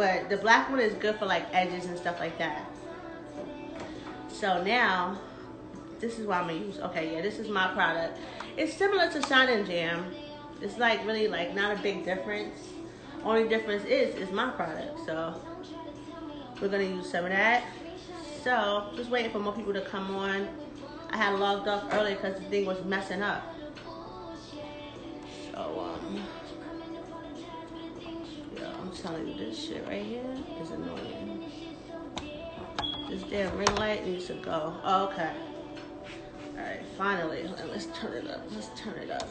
But the black one is good for like edges and stuff like that. So now, this is what I'm gonna use. Okay, yeah, this is my product. It's similar to Shine and Jam. It's like really like not a big difference. Only difference is is my product. So we're gonna use some of that. So just waiting for more people to come on. I had logged off early because the thing was messing up. So um I'm telling you this shit right here is annoying. This damn ring light needs to go. Oh, okay. Alright, finally. Let's turn it up. Let's turn it up.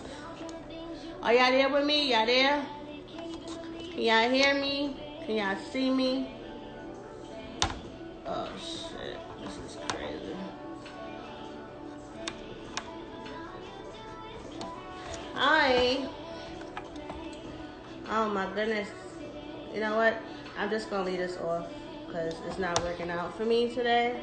Are y'all there with me? Y'all there? Can y'all hear me? Can y'all see me? Oh shit, this is crazy. Hi. Oh my goodness. You know what? I'm just gonna leave this off because it's not working out for me today.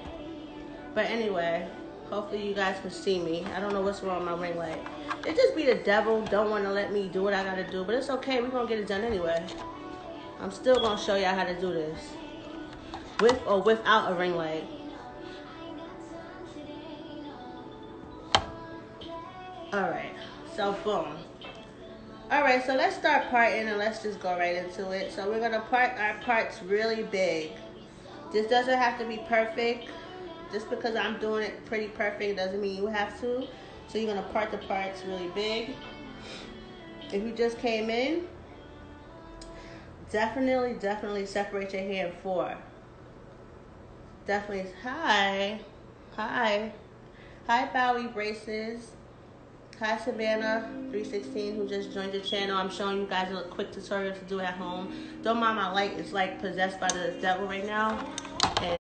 But anyway, hopefully you guys can see me. I don't know what's wrong with my ring light. It just be the devil don't want to let me do what I gotta do, but it's okay. We're gonna get it done anyway. I'm still gonna show y'all how to do this with or without a ring light. All right, so boom. All right, so let's start parting and let's just go right into it. So we're gonna part our parts really big. This doesn't have to be perfect. Just because I'm doing it pretty perfect doesn't mean you have to. So you're gonna part the parts really big. If you just came in, definitely, definitely separate your hair in four. Definitely, hi, hi, hi Bowie Braces. Hi Savannah 316 who just joined the channel. I'm showing you guys a quick tutorial to do at home. Don't mind my light, it's like possessed by the devil right now. And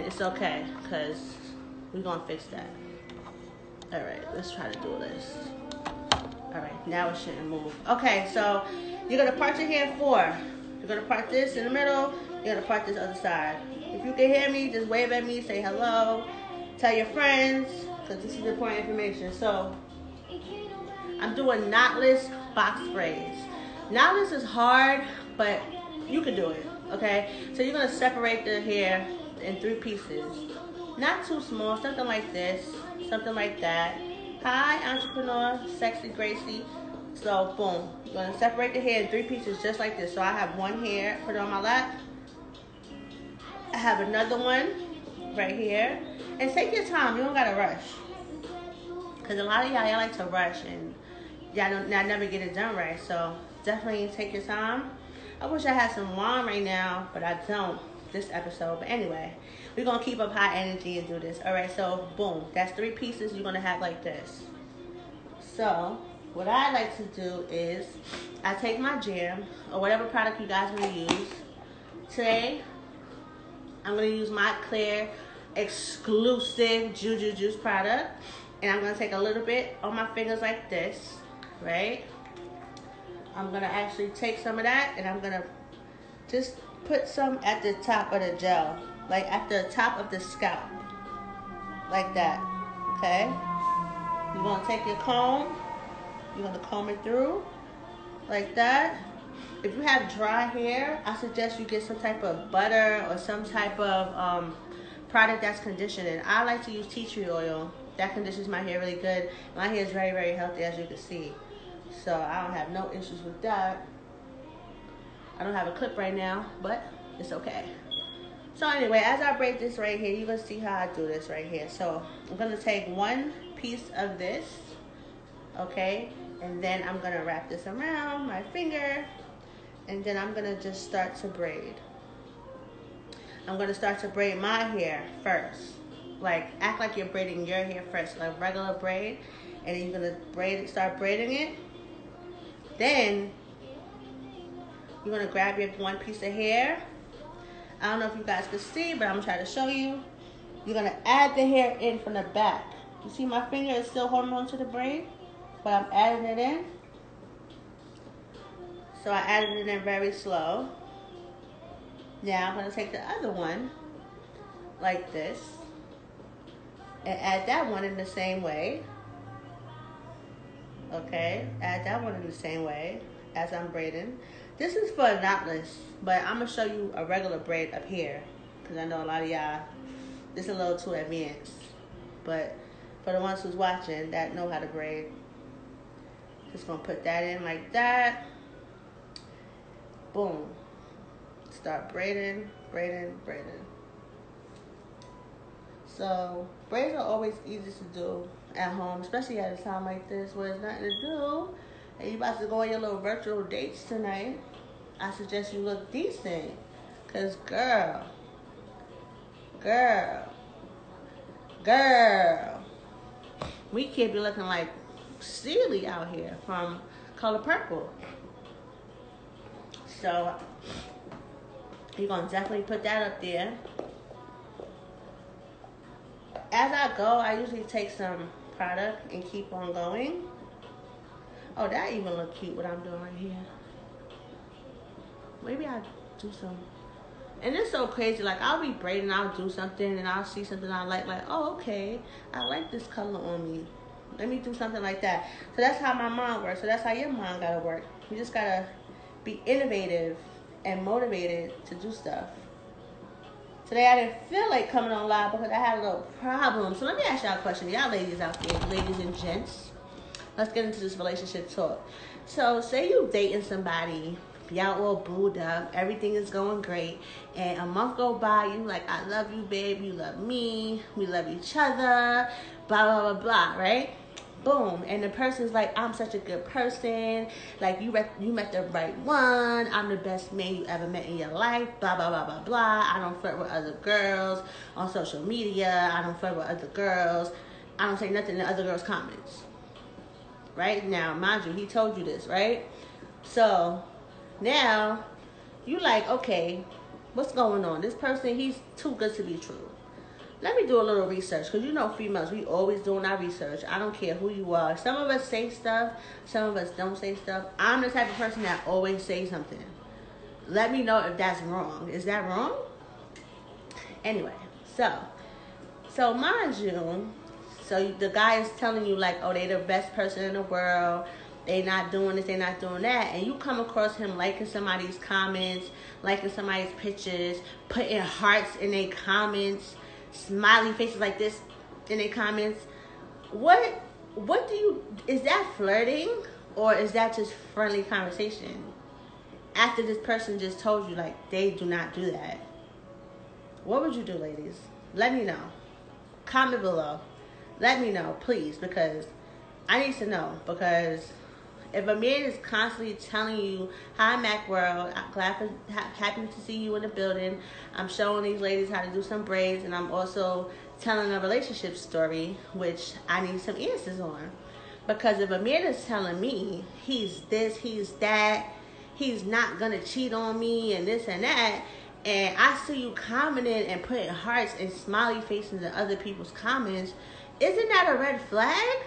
it's okay, because we're gonna fix that. Alright, let's try to do this. Alright, now it shouldn't move. Okay, so you're gonna part your in four. You're gonna part this in the middle, you're gonna part this other side. If you can hear me, just wave at me, say hello, tell your friends, because this is important information. So, I'm doing knotless box braids. Knotless is hard, but you can do it, okay? So you're gonna separate the hair in three pieces. Not too small, something like this, something like that. Hi, entrepreneur, sexy Gracie. So boom, you're gonna separate the hair in three pieces just like this. So I have one hair, put it on my lap. I have another one right here. And take your time, you don't gotta rush. Cause a lot of y'all, y'all like to rush and y'all don't, y'all never get it done right. So definitely take your time. I wish I had some wine right now, but I don't this episode. But anyway, we're gonna keep up high energy and do this. All right, so boom, that's three pieces you're gonna have like this. So what I like to do is I take my jam or whatever product you guys want to use. Today, I'm going to use my Clear exclusive Juju Juice product. And I'm going to take a little bit on my fingers like this, right? I'm going to actually take some of that and I'm going to just put some at the top of the gel. Like at the top of the scalp. Like that, okay? You're going to take your comb you're gonna comb it through like that. If you have dry hair, I suggest you get some type of butter or some type of um, product that's conditioning. I like to use tea tree oil. That conditions my hair really good. My hair is very, very healthy as you can see. So I don't have no issues with that. I don't have a clip right now, but it's okay. So anyway, as I braid this right here, you're gonna see how I do this right here. So I'm gonna take one piece of this, okay? And then I'm gonna wrap this around my finger and then I'm gonna just start to braid. I'm gonna start to braid my hair first. Like act like you're braiding your hair first, like regular braid, and then you're gonna braid start braiding it. Then you're gonna grab your one piece of hair. I don't know if you guys can see, but I'm gonna try to show you. You're gonna add the hair in from the back. You see my finger is still holding on to the braid? But I'm adding it in. So I added it in very slow. Now I'm to take the other one like this. And add that one in the same way. Okay, add that one in the same way as I'm braiding. This is for a knotless, but I'm gonna show you a regular braid up here because I know a lot of y'all this is a little too advanced. But for the ones who's watching that know how to braid, just gonna put that in like that. Boom. Start braiding, braiding, braiding. So braids are always easy to do at home, especially at a time like this where there's nothing to do and you about to go on your little virtual dates tonight. I suggest you look decent. Cause girl, girl, girl, we can't be looking like silly out here from color purple. So you're gonna definitely put that up there. As I go, I usually take some product and keep on going. Oh, that even look cute what I'm doing right here. Maybe I do some. And it's so crazy. Like I'll be braiding, I'll do something, and I'll see something I like. Like, oh, okay, I like this color on me. Let me do something like that. So that's how my mind works. So that's how your mind gotta work. You just gotta be innovative and motivated to do stuff. Today I didn't feel like coming on live because I had a little problem. So let me ask y'all a question. Y'all ladies out there, ladies and gents. Let's get into this relationship talk. So say you dating somebody, y'all all booed up, everything is going great, and a month go by, you like, I love you, babe, you love me, we love each other, blah blah blah blah, right? Boom. And the person's like i'm such a good person. Like you you met the right one. I'm the best man you ever met in your life. Blah blah blah blah blah. I don't flirt with other girls on social media. I don't flirt with other girls. I don't say nothing in other girls comments. Right? Now mind you he told you this right? So now you like okay what's going on? This person he's too good to be true let me do a little research because you know females we always doing our research. I don't care who you are. Some of us say stuff some of us don't say stuff. I'm the type of person that always say something. Let me know if that's wrong. Is that wrong? Anyway so so mind you so the guy is telling you like oh they the best person in the world. They not doing this, they not doing that, and you come across him liking somebody's comments, liking somebody's pictures, putting hearts in their comments, smiley faces like this in their comments. What what do you is that flirting or is that just friendly conversation? After this person just told you like they do not do that. What would you do, ladies? Let me know. Comment below. Let me know, please, because I need to know because if a man is constantly telling you, "Hi, Mac World, I'm glad for, ha- happy to see you in the building," I'm showing these ladies how to do some braids, and I'm also telling a relationship story, which I need some answers on. Because if a man is telling me he's this, he's that, he's not gonna cheat on me, and this and that, and I see you commenting and putting hearts and smiley faces in other people's comments, isn't that a red flag?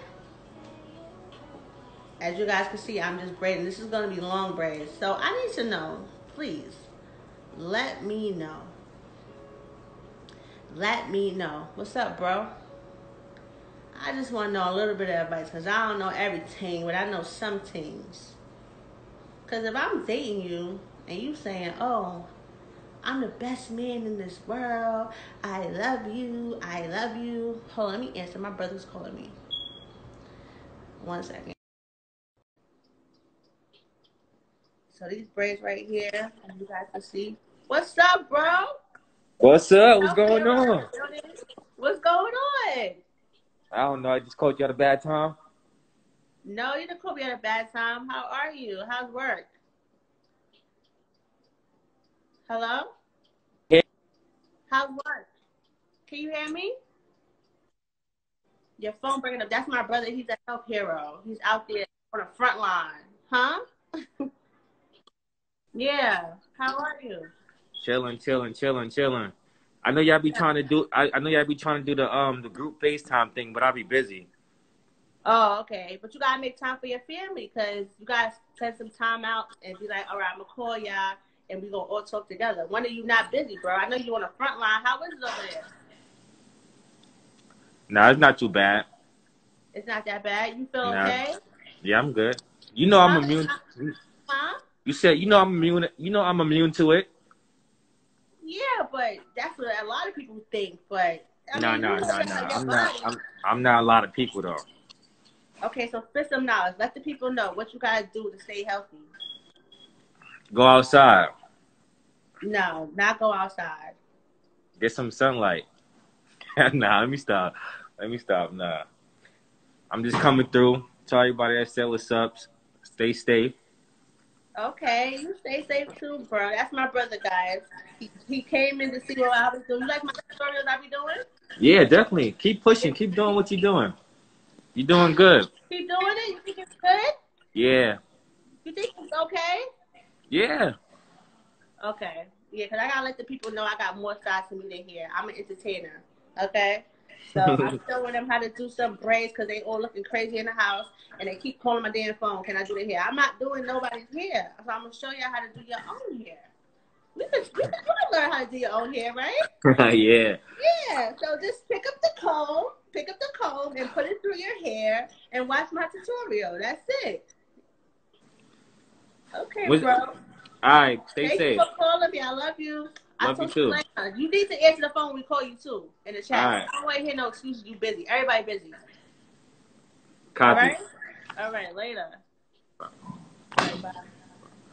As you guys can see, I'm just braiding. This is going to be long braids. So I need to know, please, let me know. Let me know. What's up, bro? I just want to know a little bit of advice because I don't know everything, but I know some things. Because if I'm dating you and you saying, oh, I'm the best man in this world. I love you. I love you. Hold on, let me answer. My brother's calling me. One second. So these braids right here, you guys can see. What's up, bro? What's up? What's going on? What's going on? I don't know. I just called you at a bad time. No, you didn't call me at a bad time. How are you? How's work? Hello? Yeah. How's work? Can you hear me? Your phone breaking up. That's my brother. He's a health hero. He's out there on the front line. Huh? Yeah. How are you? Chilling, chilling, chilling, chilling. I know y'all be trying to do. I, I know y'all be trying to do the um the group FaceTime thing, but I'll be busy. Oh, okay. But you gotta make time for your family because you guys set some time out and be like, all right, I'm gonna call y'all and we gonna all talk together. When are you not busy, bro? I know you on the front line. How is it over there? Nah, it's not too bad. It's not that bad. You feel Nah. okay? Yeah, I'm good. You know I'm immune. Huh? You said you know I'm immune. You know I'm immune to it. Yeah, but that's what a lot of people think. But no, no, no, no. I'm not. I'm, I'm not a lot of people though. Okay, so spit some knowledge. Let the people know what you gotta do to stay healthy. Go outside, No, not go outside. get some sunlight. nah, let me stop. Let me stop. Nah, I'm just coming through. Tell everybody I said what's up. Stay safe. Okay, you stay safe too, bro. That's my brother, guys. He, he came in to see what I was doing. You like my tutorials I be doing? Yeah, definitely. Keep pushing. Keep doing what you're doing. You're doing good. Keep doing it. You think it's good? Yeah. You think it's okay? Yeah. Okay. Yeah, because I gotta let the people know I got more sides to me than here. I'm an entertainer. Okay. So I'm showing them how to do some braids because they all looking crazy in the house and they keep calling my damn phone. Can I do the hair? I'm not doing nobody's hair. So I'm gonna show you how to do your own hair. We can, we can learn how to do your own hair, right? yeah. Yeah. So just pick up the comb, pick up the comb and put it through your hair and watch my tutorial. That's it. Okay, Was- bro. All right. Stay Thank safe. you for calling me. I love you. I Love you told too. You need to answer the phone. when We call you too in the chat. All right. I don't want to hear no excuses. You busy. Everybody busy. Copy. right. All right. Later. All right, bye.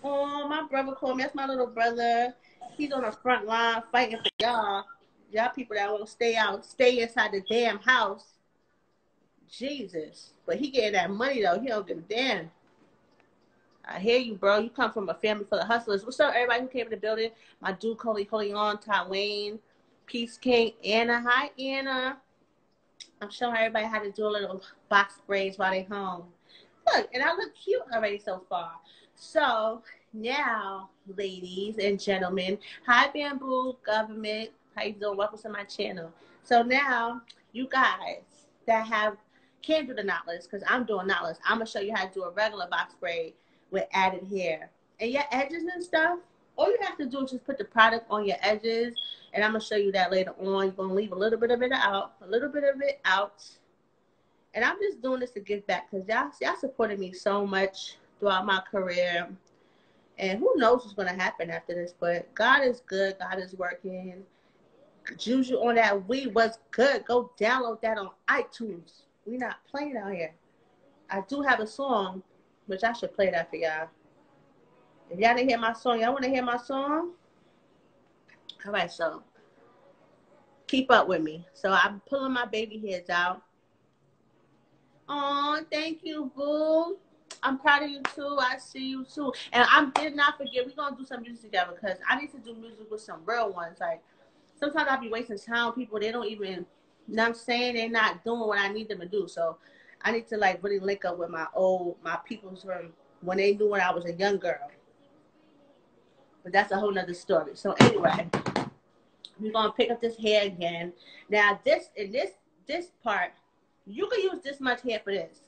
Oh, my brother called me. That's my little brother. He's on the front line fighting for y'all. Y'all people that won't stay out, stay inside the damn house. Jesus. But he getting that money though. He don't give a damn. I hear you, bro. You come from a family full of hustlers. What's up, everybody who came in the building? My dude, Coley, Coley on, Ty Wayne, Peace King, Anna. Hi, Anna. I'm showing everybody how to do a little box braids while they home. Look, and I look cute already so far. So now, ladies and gentlemen, hi Bamboo Government. How you doing? Welcome to my channel. So now, you guys that have can't do the knotless because I'm doing knotless. I'm gonna show you how to do a regular box braid with added hair and your edges and stuff. All you have to do is just put the product on your edges, and I'm gonna show you that later on. You're gonna leave a little bit of it out, a little bit of it out, and I'm just doing this to give back because y'all y'all supported me so much throughout my career. And who knows what's gonna happen after this? But God is good. God is working. Juju on that we was good. Go download that on iTunes. We not playing out here. I do have a song, which I should play that for y'all. If y'all didn't hear my song, y'all want to hear my song? All right, so keep up with me. So I'm pulling my baby hairs out. Oh, thank you, boo. I'm proud of you too. I see you too. And I did not forget, we're gonna do some music together because I need to do music with some real ones. Like sometimes I'll be wasting time. People they don't even you know I'm saying they're not doing what I need them to do. So I need to like really link up with my old my peoples from when they knew when I was a young girl. But that's a whole nother story. So anyway, we're gonna pick up this hair again. Now this in this this part, you can use this much hair for this.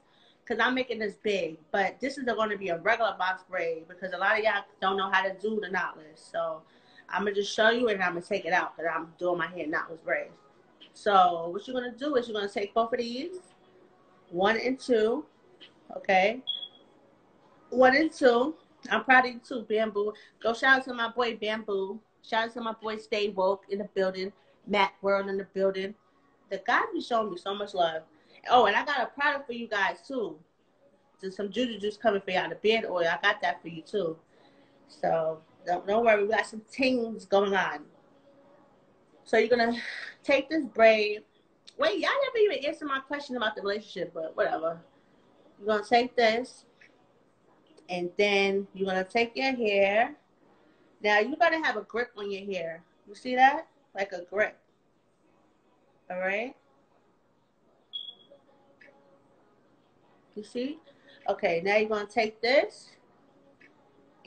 Cause I'm making this big, but this is going to be a regular box braid because a lot of y'all don't know how to do the knotless. So I'm gonna just show you and I'm gonna take it out because I'm doing my hair knotless braids. So what you're gonna do is you're gonna take both of these, one and two, okay, one and two. I'm proud of you too, Bamboo. Go shout out to my boy Bamboo. Shout out to my boy Stay Woke in the building, Matt World in the building. The guy be showing me so much love. Oh, and I got a product for you guys too. There's some juju juice coming for y'all. The beard oil, I got that for you too. So don't, don't worry, we got some things going on. So you're gonna take this braid. Wait, y'all never even answered my question about the relationship, but whatever. You're gonna take this, and then you're gonna take your hair. Now you gotta have a grip on your hair. You see that? Like a grip. All right. You see? Okay, now you're gonna take this,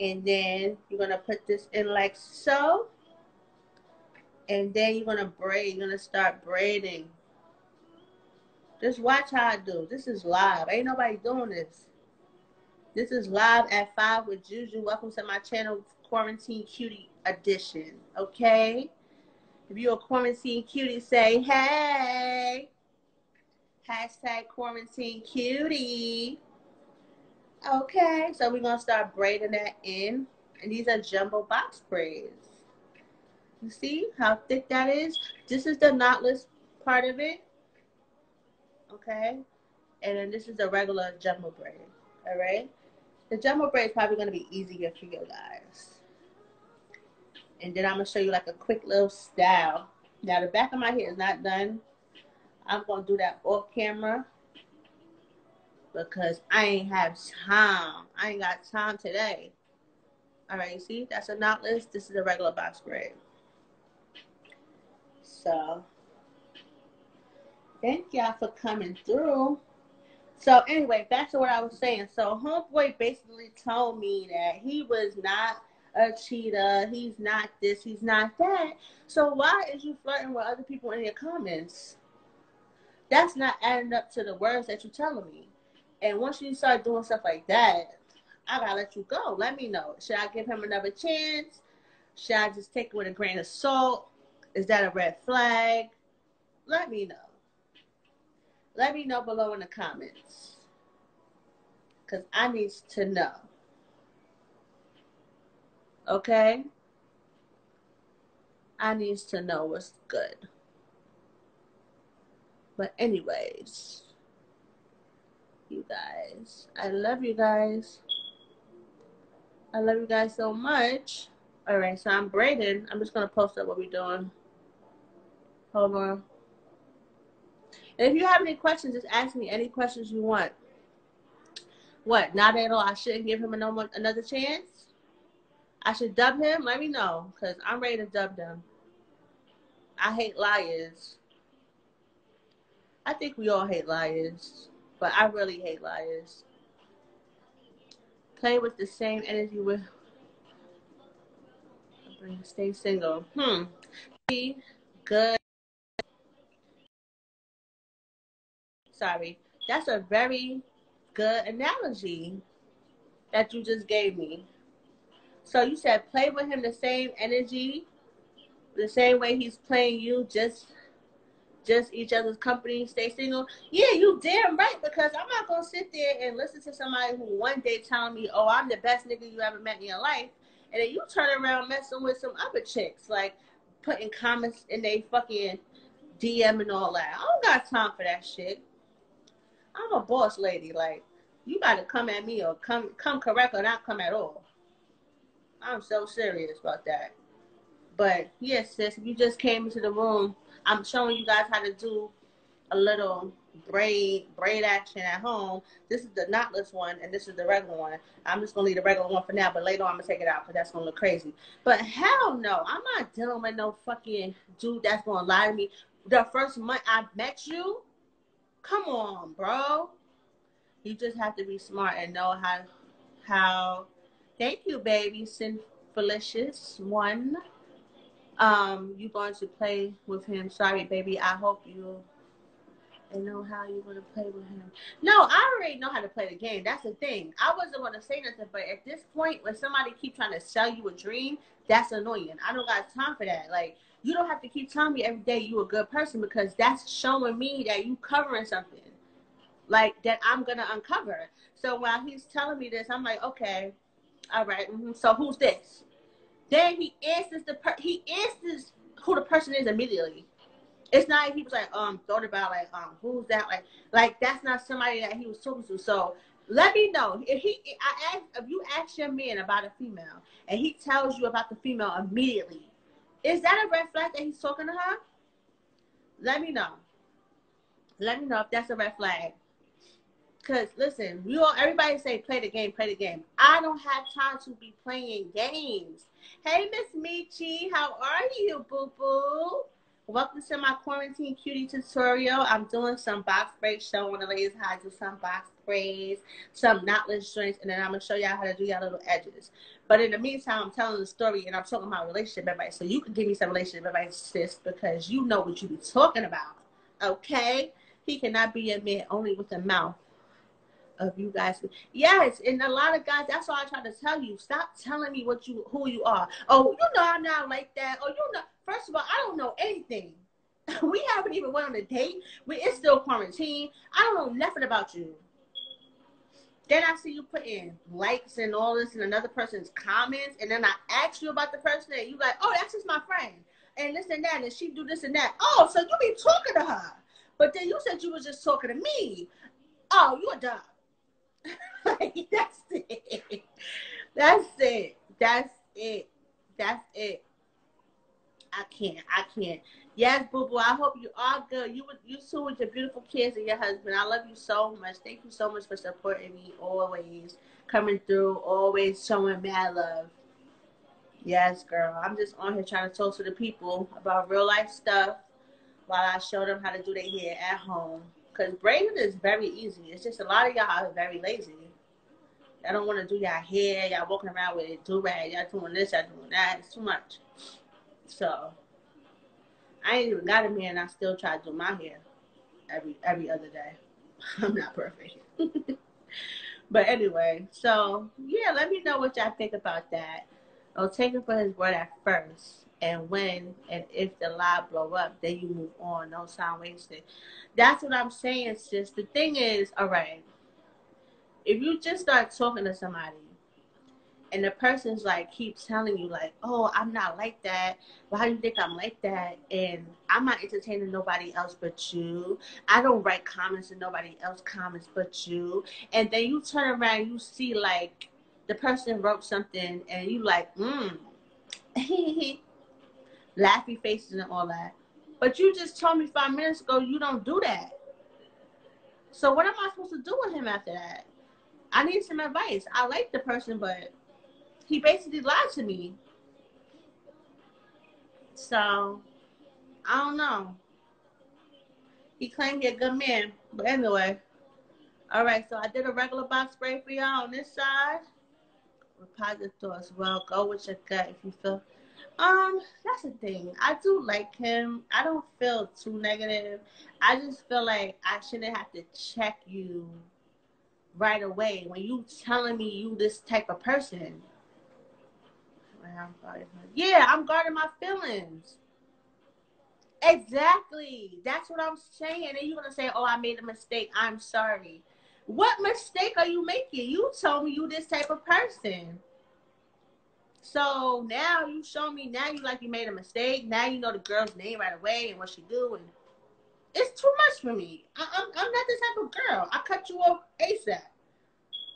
and then you're gonna put this in like so and then you're gonna braid. You're gonna start braiding. Just watch how I do. This is live. Ain't nobody doing this. This is live at five with Juju. Welcome to my channel, Quarantine Cutie Edition. Okay. If you're a quarantine cutie, say hey. Hashtag quarantine cutie. Okay, so we're gonna start braiding that in. And these are jumbo box braids. You see how thick that is? This is the knotless part of it. Okay. And then this is a regular jumbo braid. All right. The jumbo braid is probably gonna be easier for you guys. And then I'm gonna show you like a quick little style. Now the back of my hair is not done. I'm gonna do that off camera because I ain't have time. I ain't got time today. All right, you see, that's a knotless. This is a regular box braid. So, thank y'all for coming through. So, anyway, back to what I was saying. So, Homeboy basically told me that he was not a cheater. He's not this. He's not that. So, why is you flirting with other people in your comments? That's not adding up to the words that you're telling me. And once you start doing stuff like that, I gotta let you go. Let me know. Should I give him another chance? Should I just take it with a grain of salt? Is that a red flag? Let me know. Let me know below in the comments. Because I need to know. Okay? I need to know what's good. But anyways, you guys. I love you guys. I love you guys so much. All right, so I'm braiding. I'm just gonna post up what we're doing. Hold on. If you have any questions, just ask me any questions you want. What? Not at all. I shouldn't give him another chance. I should dub him. Let me know, cause I'm ready to dub them. I hate liars. I think we all hate liars, but I really hate liars. Play with the same energy with. Stay single. Hmm. Be good. Sorry. That's a very good analogy that you just gave me. So you said play with him the same energy, the same way he's playing you, just just each other's company, stay single. Yeah, you damn right, because I'm not gonna sit there and listen to somebody who one day telling me, Oh, I'm the best nigga you ever met in your life and then you turn around messing with some other chicks, like putting comments in they fucking DM and all that. I don't got time for that shit. I'm a boss lady, like you gotta come at me or come come correct or not come at all. I'm so serious about that. But yes, sis, you just came into the room, I'm showing you guys how to do a little braid braid action at home. This is the knotless one, and this is the regular one. I'm just gonna leave the regular one for now, but later on I'm gonna take it out because that's gonna look crazy. But hell no, I'm not dealing with no fucking dude that's gonna lie to me. The first month I met you, come on, bro. You just have to be smart and know how how. Thank you, baby. Sinfulicious one um, you're going to play with him. Sorry, baby. I hope you and know how you're going to play with him. No, I already know how to play the game. That's the thing. I wasn't going to say nothing, but at this point, when somebody keep trying to sell you a dream, that's annoying. I don't got time for that. Like, you don't have to keep telling me every day you're a good person because that's showing me that you covering something like that I'm gonna uncover. So while he's telling me this, I'm like, okay, all right, mm-hmm. so who's this? Then he answers the per- he answers who the person is immediately. It's not like he was like um thought about like um who's that like like that's not somebody that he was talking to. So let me know if he I ask if you ask your man about a female and he tells you about the female immediately. Is that a red flag that he's talking to her? Let me know. Let me know if that's a red flag. Cause listen, you all everybody say play the game, play the game. I don't have time to be playing games. Hey Miss Michi, how are you, boo boo? Welcome to my quarantine cutie tutorial. I'm doing some box braids, showing the ladies how to do some box braids, some knotless joints, and then I'm gonna show y'all how to do y'all little edges. But in the meantime, I'm telling the story and I'm talking about relationship advice. So you can give me some relationship advice, sis, because you know what you be talking about. Okay? He cannot be a man only with the mouth of you guys. Yes, and a lot of guys. That's why I try to tell you. Stop telling me what you who you are. Oh, you know I'm not like that. Oh, you know. First of all, I don't know anything. we haven't even went on a date. We it's still quarantine. I don't know nothing about you. Then I see you putting likes and all this in another person's comments, and then I ask you about the person, and you like, oh, that's just my friend, and this and that, and she do this and that. Oh, so you be talking to her, but then you said you was just talking to me. Oh, you a dumb. like, that's it. That's it. That's it. That's it. I can't. I can't. Yes, boo boo. I hope you are good. You you too with your beautiful kids and your husband. I love you so much. Thank you so much for supporting me always, coming through, always showing mad love. Yes, girl. I'm just on here trying to talk to the people about real life stuff while I show them how to do their hair at home. Cause braiding is very easy. It's just a lot of y'all are very lazy. Y'all don't want to do y'all hair. Y'all walking around with do rag. Y'all doing this. Y'all doing that. It's too much. So I ain't even got a man. I still try to do my hair every every other day. I'm not perfect. but anyway, so yeah, let me know what y'all think about that. I'll take it for his word at first. And when and if the lie blow up, then you move on. No time wasted. That's what I'm saying, sis. The thing is, all right, if you just start talking to somebody and the person's like keeps telling you like oh i'm not like that. Why do you think i'm like that? And i'm not entertaining nobody else but you. I don't write comments to nobody else comments but you. And then you turn around you see like the person wrote something and you like mm. Laughy faces and all that. But you just told me five minutes ago you don't do that. So what am i supposed to do with him after that? I need some advice. I like the person but he basically lied to me. So I don't know. He claimed he a good man, but anyway. All right, so I did a regular box braid for y'all on this side positive thoughts. Well, go with your gut if you feel. Um, that's the thing. I do like him. I don't feel too negative. I just feel like I shouldn't have to check you right away when you telling me you this type of person. Yeah, I'm guarding my feelings. Exactly. That's what I'm saying. And you're gonna say, "Oh, I made a mistake. I'm sorry." What mistake are you making? You told me you this type of person. So now you show me. Now you like you made a mistake. Now you know the girl's name right away and what she do. And it's too much for me. I, I'm I'm not this type of girl. I cut you off ASAP.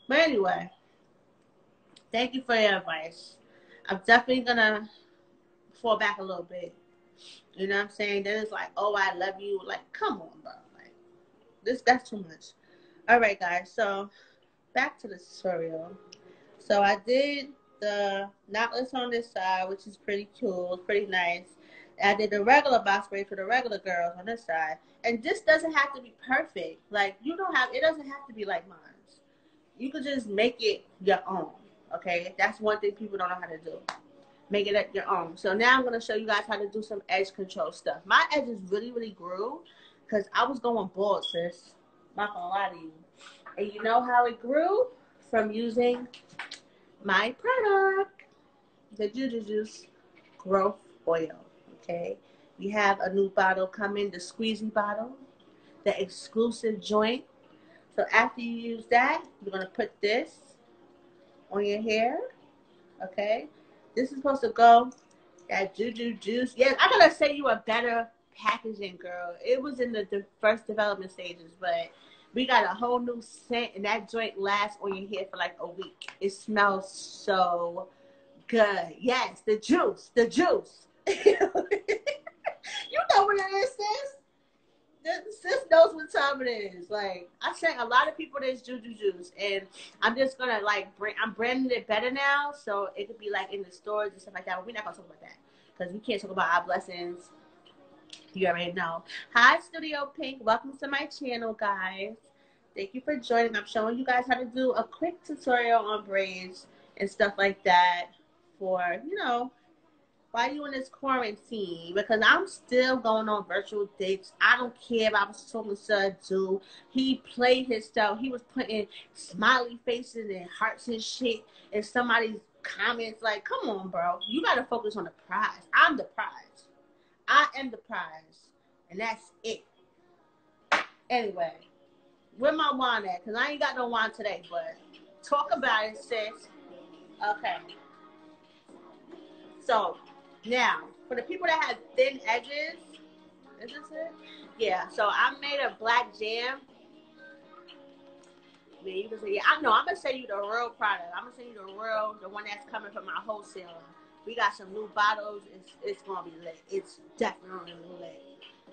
But anyway, thank you for your advice. I'm definitely gonna fall back a little bit. You know what I'm saying? Then it's like, oh, I love you. Like, come on, bro. Like, this that's too much. All right, guys. So back to the tutorial. So I did the knotless on this side, which is pretty cool. Pretty nice. I did the regular box braid for the regular girls on this side. And this doesn't have to be perfect. Like you don't have it doesn't have to be like mine. You could just make it your own. Okay, that's one thing people don't know how to do. Make it at your own. So now I'm gonna show you guys how to do some edge control stuff. My edges really, really grew because I was going bald, sis. Not gonna lie to you. And you know how it grew? From using my product, the Juju Juice Growth Oil. Okay, we have a new bottle coming, the squeezy bottle, the exclusive joint. So after you use that, you're gonna put this on your hair. Okay. This is supposed to go that juju juice. Yes, I gotta say you a better packaging girl. It was in the, the first development stages, but we got a whole new scent and that joint lasts on your hair for like a week. It smells so good. Yes, the juice, the juice. you know what it is, sis? Sis knows what time it is. Like I sent a lot of people this juju juice, and I'm just gonna like. I'm branding it better now, so it could be like in the stores and stuff like that. But we're not gonna talk about that because we can't talk about our blessings. You already know. Hi, Studio Pink. Welcome to my channel, guys. Thank you for joining. I'm showing you guys how to do a quick tutorial on braids and stuff like that for you know why are you in this quarantine? Because I'm still going on virtual dates. I don't care if I was talking to a dude. He played his stuff. He was putting smiley faces and hearts and shit in somebody's comments. Like, come on, bro. You got to focus on the prize. I'm the prize. I am the prize. And that's it. Anyway, where my wine at? Because I ain't got no wine today, but talk about it, sis. Okay. So, now, for the people that have thin edges, is this it? Yeah, so I made a black jam. Man, you can say, yeah, I know. I'm gonna send you the real product. I'm gonna send you the real, the one that's coming from my wholesaler. We got some new bottles. It's it's gonna be lit. It's definitely lit.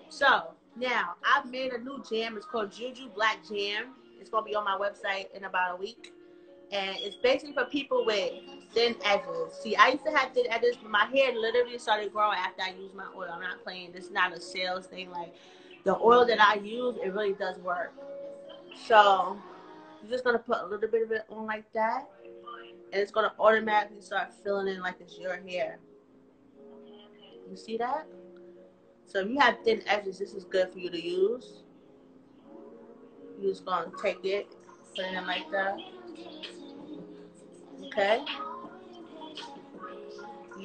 So now I've made a new jam. It's called Juju Black Jam. It's gonna be on my website in about a week. And it's basically for people with thin edges. See, I used to have thin edges, but my hair literally started growing after I used my oil. I'm not playing. This is not a sales thing. Like the oil that I use, it really does work. So you're just gonna put a little bit of it on like that, and it's gonna automatically start filling in like it's your hair. You see that? So if you have thin edges, this is good for you to use. You're just gonna take it, put it in like that. Okay.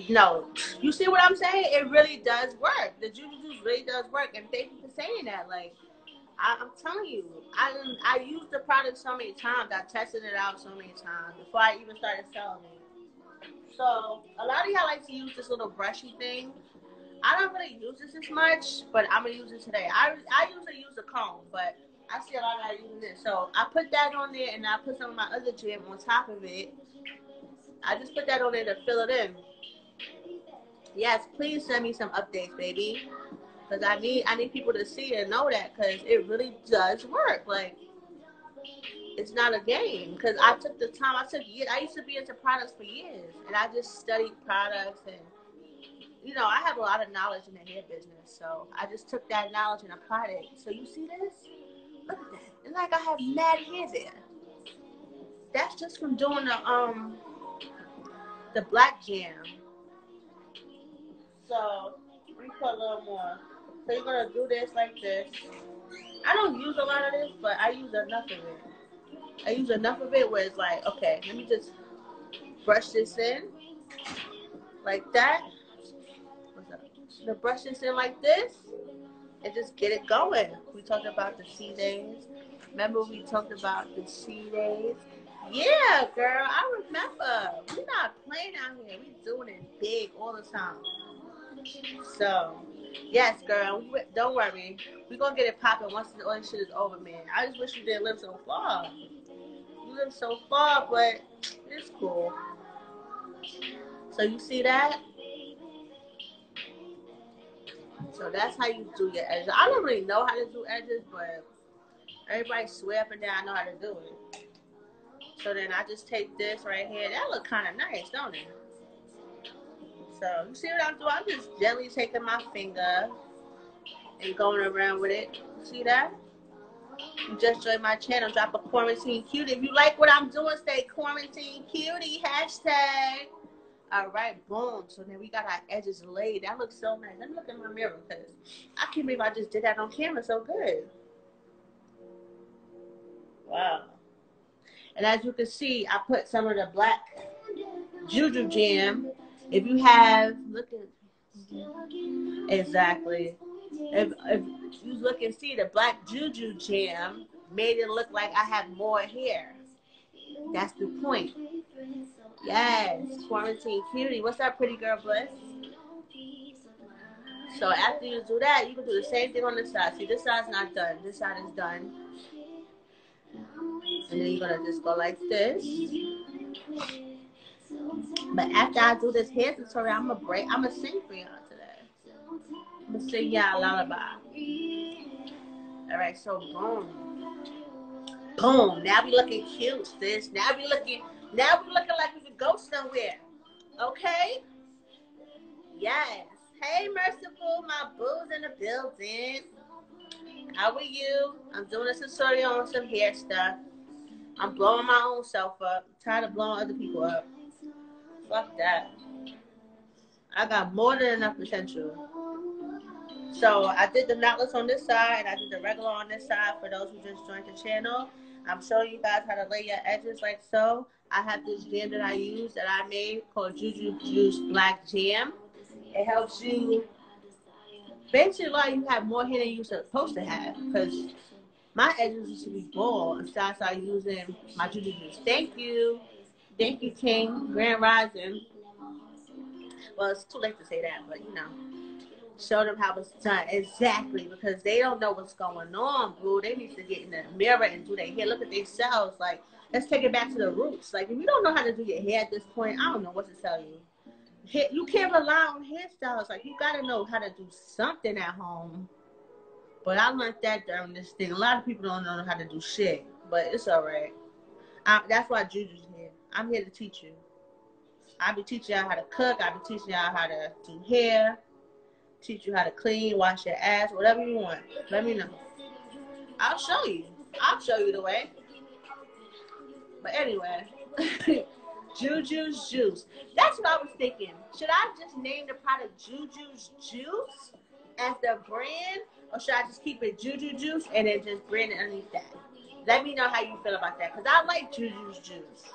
No, you see what I'm saying? It really does work. The juju juice really does work, and thank you for saying that. Like, I, am telling you, I I used the product so many times. I tested it out so many times before I even started selling it. So a lot of y'all like to use this little brushy thing. I don't really use this as much, but I'm gonna use it today. I I usually use a comb, but I see a lot of guys using this. So I put that on there, and I put some of my other jam on top of it. I just put that on there to fill it in. Yes, please send me some updates, baby, because I need I need people to see and know that because it really does work. Like it's not a game because I took the time. I took years. I used to be into products for years, and I just studied products and you know, I have a lot of knowledge in the hair business, so I just took that knowledge and applied it. So you see this? Look at that. It's like I have mad hair there. That's just from doing the um the black jam. So me put a little more. So you're gonna do this like this. I don't use a lot of this, but I use enough of it. I use enough of it where it's like, okay, let me just brush this in like that the brushes in like this and just get it going. We talked about the C days. Remember we talked about the C days? Yeah, girl, I remember. We're not playing out here. We doing it big all the time. So, yes, girl, don't worry. We're going to get it popping once all this shit is over, man. I just wish you didn't live so far. You live so far, but it's cool. So you see that? So that's how you do your edges. I don't really know how to do edges, but everybody swear up and down I know how to do it. So then I just take this right here. That look kind of nice, don't it? So you see what I'm doing? I'm just gently taking my finger and going around with it. See that? Just joined my channel. Drop a quarantine cutie. If you like what I'm doing, stay quarantine cutie hashtag. All right, boom. So then we got our edges laid. That looks so nice. Let me look in my mirror because I can't believe I just did that on camera so good. Wow. And as you can see, I put some of the black Juju jam. If you have, look at, exactly. If, if you look and see the black Juju jam made it look like I have more hair. That's the point. Yes, quarantine cutie. What's up, pretty girl bliss? So after you do that, you can do the same thing on this side. See, this side's not done. This side is done. And then you're gonna just go like this. But after I do this hair tutorial, I'm gonna break. I'm gonna sing for y'all today. I'm gonna sing y'all a lullaby. All right, so boom, boom. Now we looking cute, sis. Now we looking. Now we looking like we could go somewhere. Okay? Yes. Hey, Merciful, my boo's in the building. How are you? I'm doing a tutorial on some hair stuff. I'm blowing my own self up. I'm tired of blowing other people up. Fuck that. I got more than enough potential. So I did the knotless on this side, and I did the regular on this side for those who just joined the channel. I'm showing you guys how to lay your edges like so. I have this jam that I use that I made called Juju Juice Black Jam. It helps you basically like you have more hair than you're supposed to have because my edges used to be bald and so I started using my juju juice. Thank you. Thank you, King. Grand Rising. Well, it's too late to say that, but you know. Show them how it's done exactly because they don't know what's going on, bro. They need to get in the mirror and do their hair. Look at themselves. Like, let's take it back to the roots. Like, if you don't know how to do your hair at this point, I don't know what to tell you you can't rely on hairstyles. Like you gotta know how to do something at home. But I learned that during this thing. A lot of people don't know how to do shit, but it's all right. I, that's why Juju's here. I'm here to teach you. I'll be teaching y'all how to cook. I'll be teaching y'all how to do hair. Teach you how to clean, wash your ass, whatever you want. Let me know. I'll show you. I'll show you the way. But anyway. Juju's Juice. That's what I was thinking. Should I just name the product Juju's Juice as the brand, or should I just keep it Juju Juice and then just brand it underneath that? Let me know how you feel about that, because I like Juju's Juice.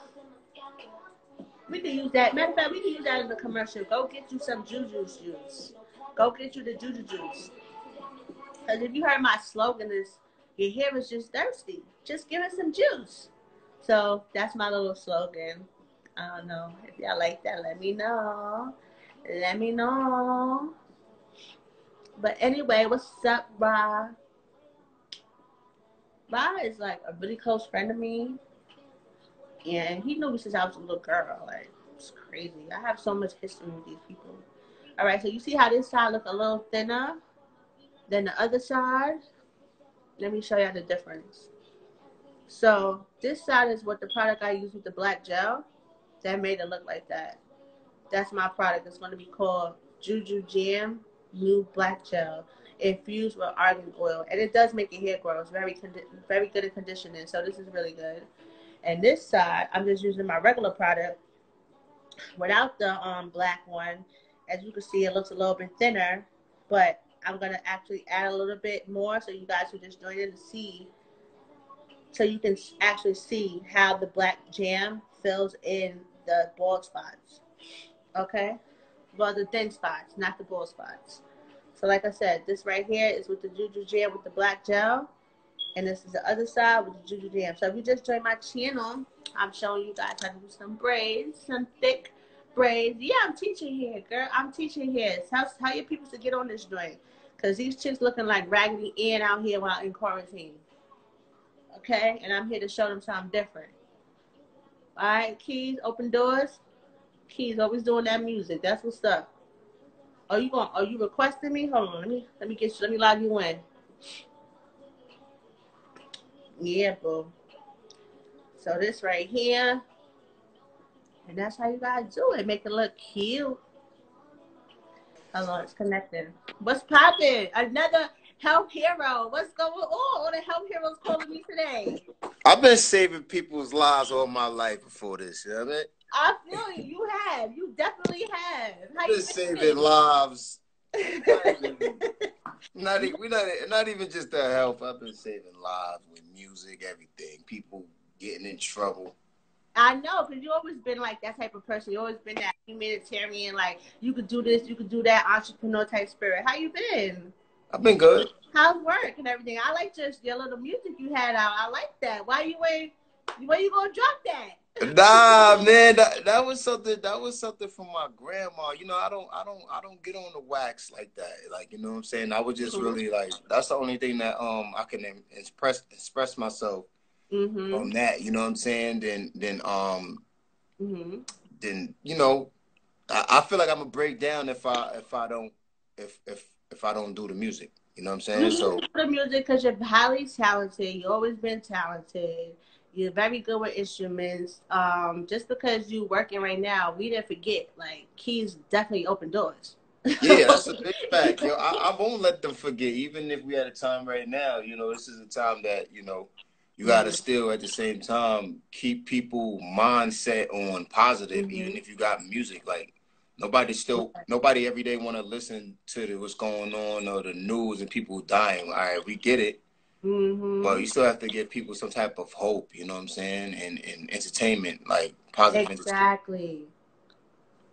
We can use that. Matter of fact, we can use that in the commercial. Go get you some Juju's Juice. Go get you the Juju Juice. Because if you heard my slogan is, your hair is just thirsty. Just give it some juice. So that's my little slogan. I don't know. If y'all like that, let me know. Let me know. But anyway, what's up, Ra? Ra is like a really close friend of me. And he knew me since I was a little girl. Like, it's crazy. I have so much history with these people. All right, so you see how this side look a little thinner than the other side? Let me show you the difference. So this side is what the product I use with the black gel that made it look like that. That's my product. It's going to be called Juju Jam New Black Gel infused with argan oil, and it does make your hair grow. It's very very good at conditioning, so this is really good. And this side, I'm just using my regular product without the um, black one. As you can see, it looks a little bit thinner, but I'm gonna actually add a little bit more so you guys can just join in to see, so you can actually see how the black jam fills in the bald spots. Okay? Well, the thin spots, not the bald spots. So, like I said, this right here is with the Juju Jam with the black gel. And this is the other side with the Juju Jam. So, if you just joined my channel, I'm showing you guys how to do some braids, some thick braids. Yeah, I'm teaching here, girl. I'm teaching here. Tell, tell your people to get on this joint. Because these chicks looking like Raggedy Ann out here while in quarantine. Okay? And I'm here to show them something different. All right, Keys, open doors. Keys always doing that music. That's what's up. Are you going? Oh, Are you requesting me? Hold on. Let me let me get you. Let me log you in. Yeah, boo. So this right here, and that's how you guys do it. Make it look cute. Hold on, it's connecting. What's popping? Another help hero. What's going on? All the health heroes calling me today. I've been saving people's lives all my life before this. You know what I mean? I feel you. You have. You definitely have. How been saving lives. Not even, not we not not even just the health. I've been saving lives with music, everything. People getting in trouble. I know, because you always been like that type of person. You always been that humanitarian, like you could do this, you could do that, entrepreneur type spirit. How you been? I've been good. How's work and everything? I like just your little music you had out. I like that. Why you ain't? Where you gonna drop that? Nah, man, that, that was something. That was something from my grandma. You know, I don't, I don't, I don't get on the wax like that. Like, you know what I'm saying? I was just mm-hmm. really like, that's the only thing that um I can express express myself mm-hmm. from that. You know what I'm saying? Then, then um, mm-hmm. then you know, I, I feel like I'm gonna break down if I if I don't if if if I don't do the music. You know what I'm saying? so the music because you're highly talented. You've always been talented. You're very good with instruments. Um, just because you're working right now, we didn't forget. Like keys definitely open doors. yeah, that's a big fact. Yo, I, I, won't let them forget. Even if we had a time right now, you know, this is a time that you know you got to mm-hmm. still at the same time keep people mindset on positive, mm-hmm. even if you got music. Like Nobody still, nobody every day want to listen to the, what's going on or the news and people dying. All right, we get it, mm-hmm. but you still have to give people some type of hope. You know what I'm saying? And and entertainment, like positive. Exactly.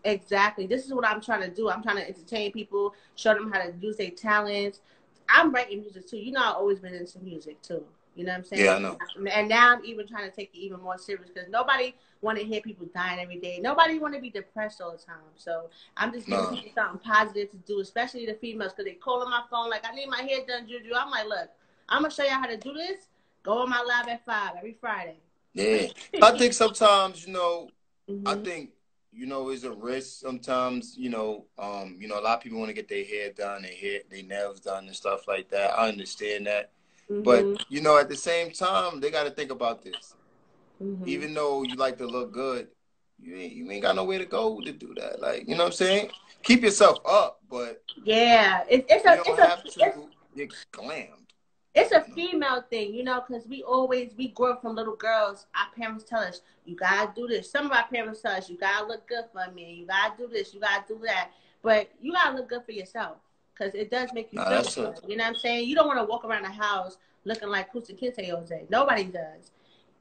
Exactly. This is what I'm trying to do. I'm trying to entertain people, show them how to use their talents. I'm writing music too. You know, I've always been into music too. You know what I'm saying? Yeah, I know. And now I'm even trying to take it even more serious because nobody want to hear people dying every day. Nobody want to be depressed all the time. So I'm just giving No. people something positive to do, especially the females, because they call on my phone like, "I need my hair done, Juju." I'm like, "Look, I'm gonna show y'all how to do this. Go on my live at five every Friday." Yeah. I think sometimes, you know, Mhm. I think you know it's a risk sometimes. You know, um, you know, a lot of people want to get their hair done, their hair, their nails done, and stuff like that. I understand that, Mhm. but you know, at the same time, they got to think about this. Mhm. Even though you like to look good, you ain't, you ain't got nowhere to go to do that. Like, you know what I'm saying? Keep yourself up, but yeah, it, it's a it's a it's, get glammed. It's a female thing, you know, because we always we grew up from little girls. Our parents tell us you gotta do this. Some of our parents tell us you gotta look good for me. You gotta do this. You gotta do that. But you gotta look good for yourself because it does make you feel good. You know what I'm saying? You don't want to walk around the house looking like Kunta Kinte day. Nobody does.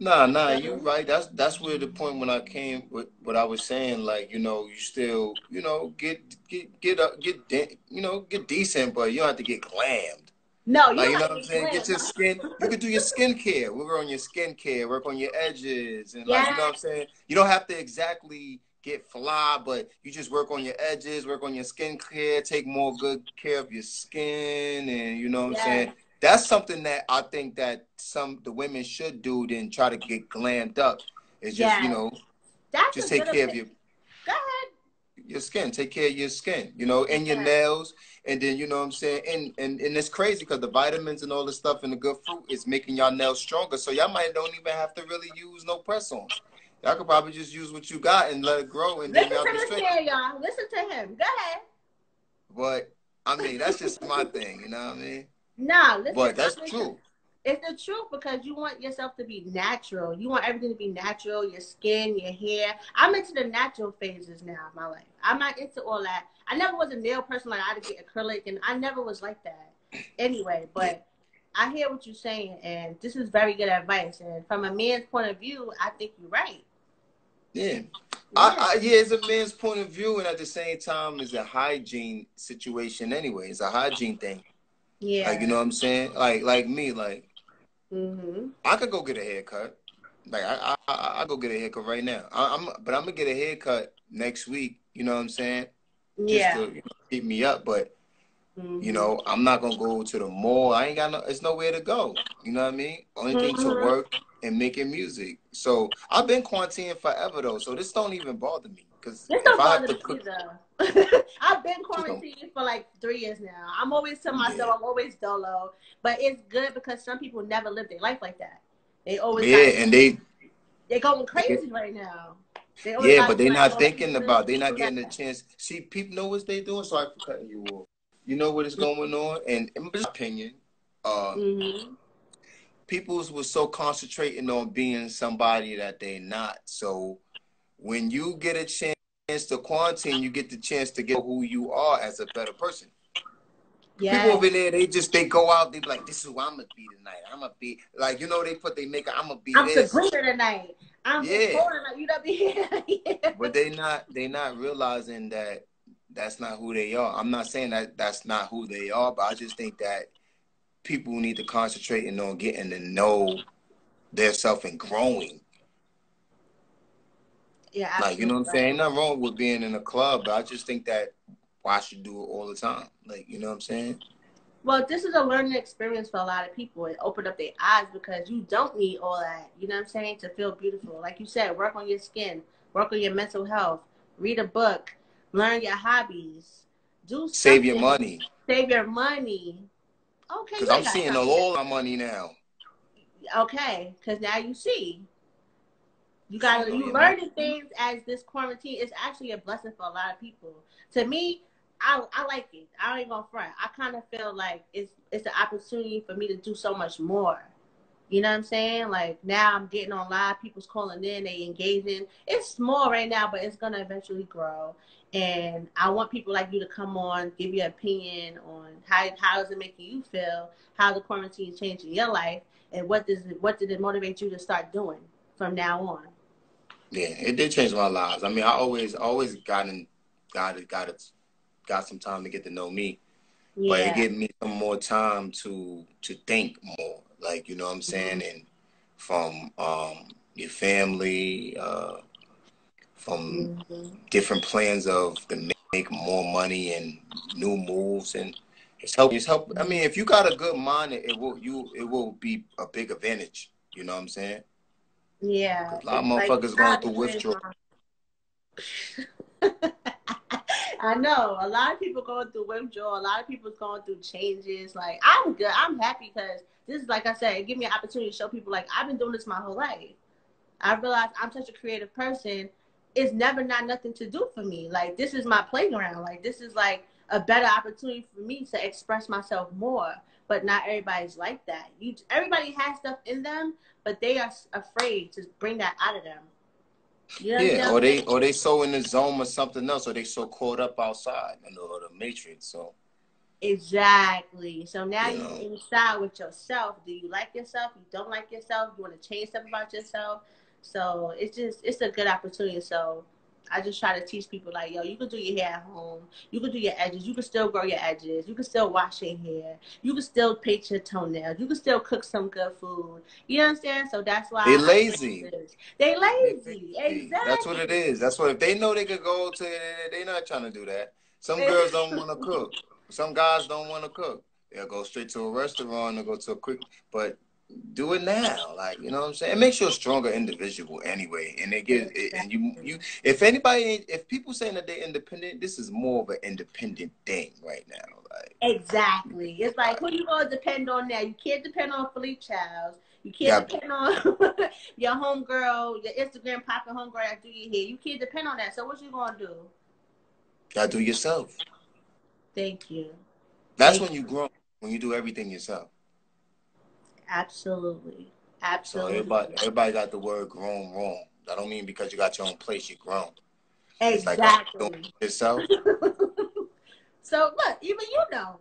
Nah, nah, you're right. That's that's where the point when I came with what I was saying. Like, you know, you still, you know, get get get up, get de- you know, get decent, but you don't have to get glammed. No, you, Like, you know what I'm saying? Get your skin. You can do your skincare. Work on your skincare. Work on your edges, and like, you know what I'm saying. You don't have to exactly get fly, but you just work on your edges, work on your skincare, take more good care of your skin, and you know what I'm saying. That's something that I think that some the women should do than try to get glammed up. It's just you know That's just take care of your Go ahead. your skin. Take care of your skin, you know, and your nails. And then you know what I'm saying, and and, and it's crazy because the vitamins and all the stuff in the good fruit is making y'all nails stronger. So y'all might don't even have to really use no press on. Y'all could probably just use what you got and let it grow, and then Listen y'all to this y'all. Listen to him. Go ahead. But I mean, that's just my thing, you know what I mean? Nah, listen. But that's listen. true. It's the truth because you want yourself to be natural. You want everything to be natural, your skin, your hair. I'm into the natural phases now of my life. I'm not into all that. I never was a nail person like I had to get acrylic and I never was like that. Anyway, but I hear what you're saying and this is very good advice. And from a man's point of view, I think you're right. Yeah. I, I, yeah, it's a man's point of view, and at the same time, it's a hygiene situation. Anyway, it's a hygiene thing. yeah. Like you know what I'm saying? Like like me, like hmm I could go get a haircut. Like I I I, I go get a haircut right now. I, I'm but I'm gonna get a haircut next week. You know what I'm saying? Just Yeah. to you know, keep me up. But Mhm. you know, I'm not gonna go to the mall. I ain't got no. It's nowhere to go. You know what I mean? Only thing to Mhm. work and making music. So I've been quarantined forever though. So this don't even bother me because This don't bother me cook, either. I've been quarantined for like three years now. I'm always to myself, Yeah. I'm always dolo. But it's good because some people never live their life like that. They always yeah, and they they're going crazy right now. Yeah, but they're not thinking about. They're not getting a chance. See, people know what they're doing. Sorry for cutting you off. You know what is going on, and in my opinion, uh, Mhm. people's was so concentrating on being somebody that they're not. So when you get a chance to quarantine, you get the chance to get who you are as a better person. Yeah. People over there, they just they go out, they be like, "This is what I'm gonna be tonight. I'm gonna be like, you know, they put they makeup. I'm gonna be I'm this." Sabrina tonight. I'm Yeah. Tonight. You know be yeah. but they not they not realizing that that's not who they are. I'm not saying that that's not who they are, but I just think that people need to concentrate on getting to know their self and growing. Yeah, Like you know what I'm saying? Ain't nothing wrong with being in a club, but I just think that why should do it all the time? Like you know what I'm saying? Well, this is a learning experience for a lot of people. It opened up their eyes because you don't need all that. You know what I'm saying? To feel beautiful. Like you said, work on your skin, work on your mental health, read a book, learn your hobbies, do Save your money Save your money. Okay. because I'm seeing something. all my money now. Okay, because now you see. You got See, you yeah. learning things as this quarantine is actually a blessing for a lot of people. To me, I I like it. I ain't gonna front. I kind of feel like it's it's an opportunity for me to do so much more. You know what I'm saying? Like now I'm getting on live, people's calling in, they engaging. It's small right now, but it's gonna eventually grow. And I want people like you to come on, give your opinion on how how is it making you feel, how the quarantine changing your life, and what does it what did it motivate you to start doing from now on? Yeah, it did change my lives. I mean, I always always got in got it, got it, got some time to get to know me. Yeah. But it gave me some more time to to think more, like you know what I'm saying, Mm-hmm. and from um, your family, uh, from Mhm. different plans of to make, more money and new moves and it's help it's help I mean if you got a good mind it, it will you it will be a big advantage. You know what I'm saying? Yeah. a lot of Like, motherfuckers going through withdrawal. I know a lot of people going through withdrawal. A lot of people's going through changes. Like I'm good. I'm happy because this is like I said, give me an opportunity to show people like I've been doing this my whole life. I realized I'm such a creative person. It's never not nothing to do for me. Like this is my playground. Like this is like a better opportunity for me to express myself more. But not everybody's like that. You everybody has stuff in them, but they are afraid to bring that out of them. Know Yeah, or they or they so in the zone or something else, or they so caught up outside, in or the matrix. So Exactly. So now You know. inside with yourself. Do you like yourself? You don't like yourself? You want to change something about yourself? So it's just it's a good opportunity. So I just try to teach people like, yo, you can do your hair at home. You can do your edges. You can still grow your edges. You can still wash your hair. You can still paint your toenails. You can still cook some good food. You understand? So that's why They lazy. They lazy. Exactly. that's what it is. That's what if they know they could go to, they're not trying to do that. Some girls don't want to cook. Some guys don't want to cook. They'll go straight to a restaurant or go to a quick. But do it now, like you know what I'm saying. It makes you a stronger individual anyway, and it gives. It, and you, you, if anybody, if people saying that they're independent, this is more of an independent thing right now. Like Exactly. It's like who you gonna depend on now? You can't depend on Philippe Childs. You can't Yeah. depend on your homegirl, your Instagram popping homegirl that do your hair. You can't depend on that. So what you gonna do? gotta do yourself. Thank you. That's Thank when you grow. When you do everything yourself. Absolutely. Absolutely. So everybody, everybody got the word grown wrong. I don't mean because you got your own place, you're grown. It's like exactly. it yourself. so look, even you know.